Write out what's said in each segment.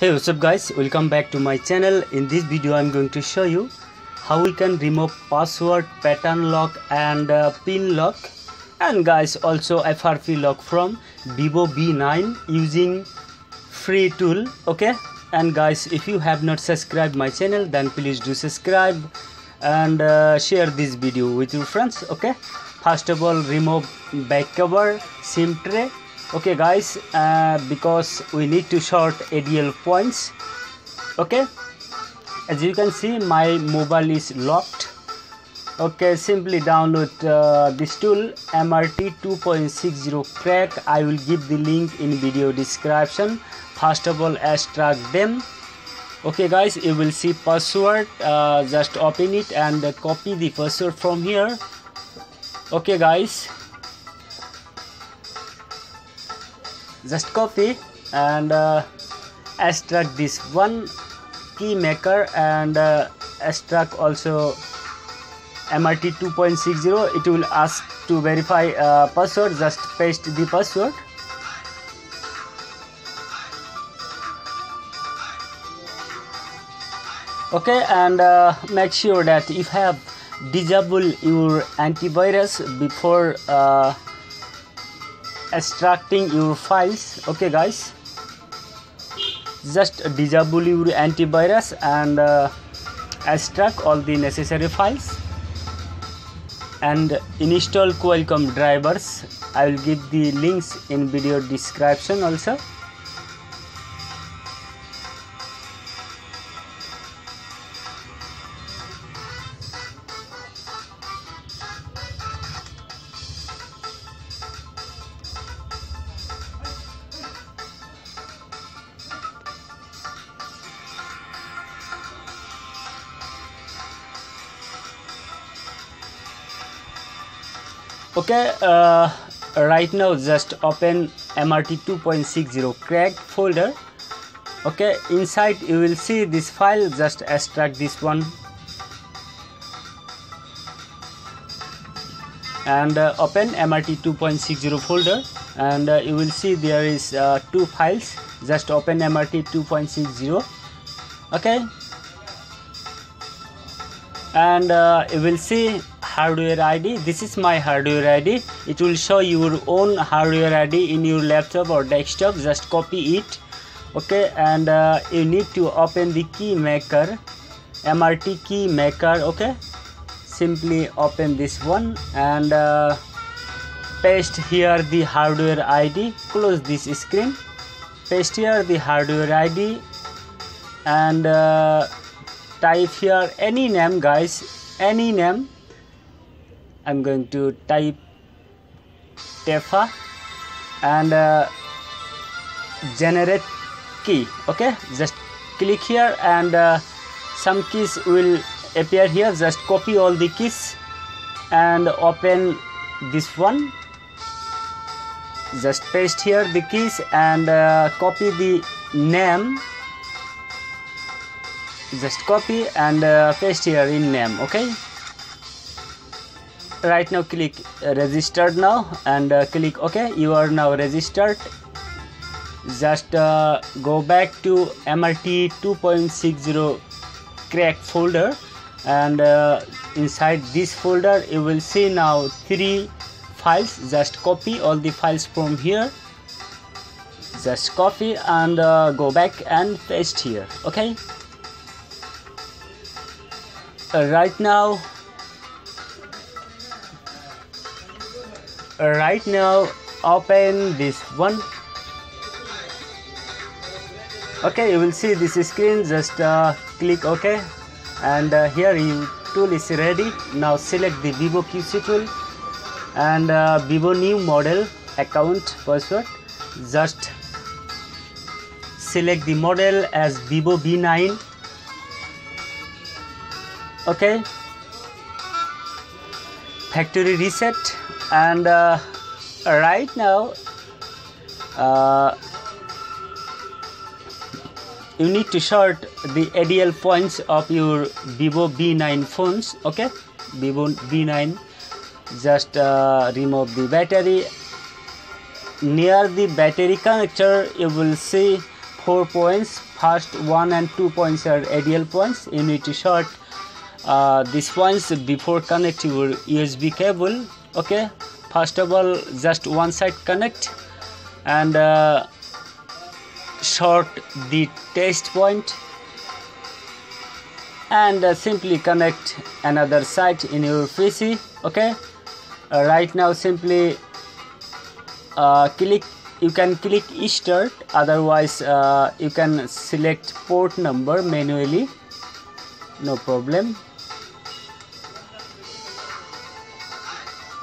hey what's up guys? Welcome back to my channel. In this video i'm going to show you how we can remove password pattern lock and uh, pin lock. And guys also frp lock from vivo v9 using free tool okay? And guys if you have not subscribed my channel then please do subscribe and uh, share this video with your friends okay? First of all remove back cover sim tray okay guys uh, because we need to sort ADL points. Okay? As you can see my mobile is locked. Okay simply download uh, this tool MRT 2.60 crack. I will give the link in video description. First of all extract them. Okay guys you will see password uh, just open it and copy the password from here. Okay guys just copy and uh, extract this one key maker and uh, extract also MRT 2.60 it will ask to verify uh, password. Just paste the password. Okay and uh, make sure that you have disable your antivirus before uh, extracting your files. Okay guys. Just disable your antivirus and uh, extract all the necessary files and install Qualcomm drivers. I will give the links in video description also okay uh, right now just open mrt 2.60 crack folder. Okay inside you will see this file just extract this one. And uh, open mrt 2.60 folder and uh, you will see there is uh, two files. Just open mrt 2.60 okay. And uh, you will see hardware id this is my hardware id it will show your own hardware id in your laptop or desktop. Just copy it. Okay and uh, you need to open the key maker mrt key maker okay? Simply open this one and uh, paste here the hardware id close this screen. Paste here the hardware id and uh, type here any name guys. Any name I'm going to type tefa and uh, generate key okay? Just click here and uh, some keys will appear here. Just copy all the keys and open this one. Just paste here the keys and uh, copy the name. Just copy and uh, paste here in name okay right now click registered now and uh, click ok. You are now registered. Just uh, go back to mrt 2.60 crack folder and uh, inside this folder you will see now three files. Just copy all the files from here. Just copy and uh, go back and paste here. Okay uh, right now right now open this one. Okay you will see this screen. Just uh, click ok and uh, here you tool is ready. Now select the vivo qc tool. And uh, vivo new model account password. Just select the model as vivo v9 okay. Factory reset and uh, right now uh, you need to short the ADL points of your Vivo B9 phones okay? Vivo B9 just uh, remove the battery. Near the battery connector you will see four points first one and two points are ADL points. You need to short uh, these points before connect your USB cable okay first of all just one side connect and uh, short the test point and uh, simply connect another side in your PC okay? Uh, right now simply uh, click you can click start otherwise uh, you can select port number manually no problem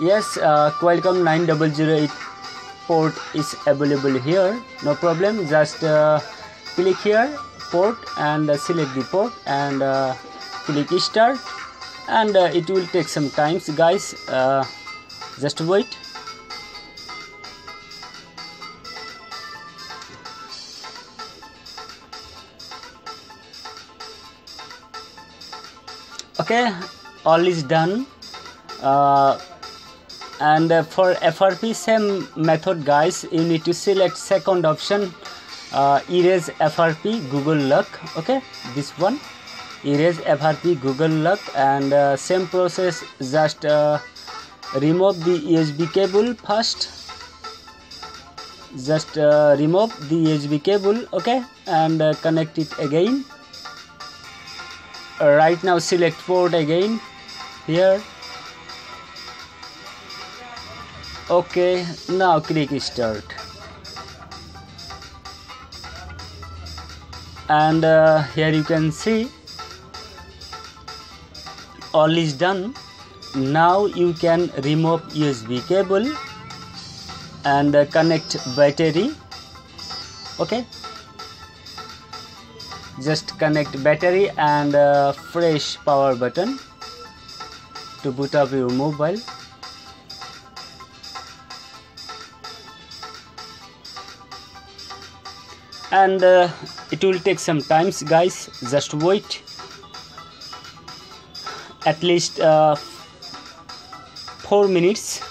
yes uh, Qualcomm 9008 port is available here. No problem just uh, click here port and uh, select the port and uh, click start. And uh, it will take some times guys. Uh, just wait. Okay all is done. Uh, and uh, for FRP same method guys you need to select second option uh, erase FRP Google Lock okay? This one erase FRP Google Lock and uh, same process just uh, remove the USB cable first. Just uh, remove the USB cable okay? And uh, connect it again. Right now select port again here okay now click start. And uh, here you can see all is done. Now you can remove USB cable and uh, connect battery. Okay. Just connect battery and uh, fresh power button to boot up your mobile and uh, it will take some times guys. Just wait. At least uh, 4 minutes.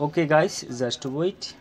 Okay guys. Just wait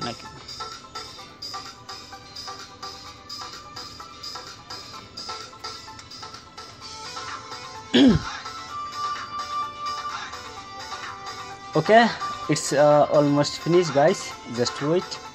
like okay it's uh, almost finished guys. Just wait.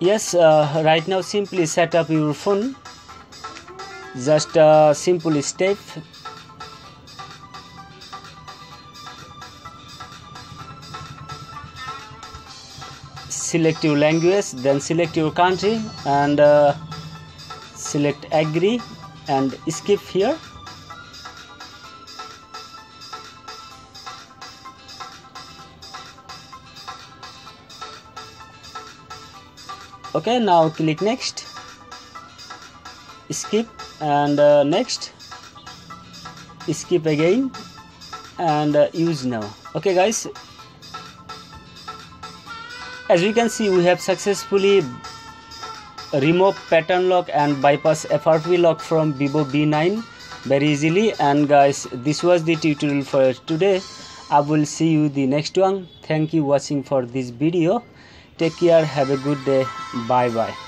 Yes uh, right now simply set up your phone. Just a simple step. Select your language then select your country and uh, select agree and skip here okay now click next. Skip and uh, next. Skip again and uh, use now. Okay guys. As we can see we have successfully remove pattern lock and bypass FRP lock from Vivo V9 very easily. And guys this was the tutorial for today. I will see you the next one. Thank you watching for this video take care. Have a good day. Bye bye